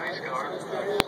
Pace car.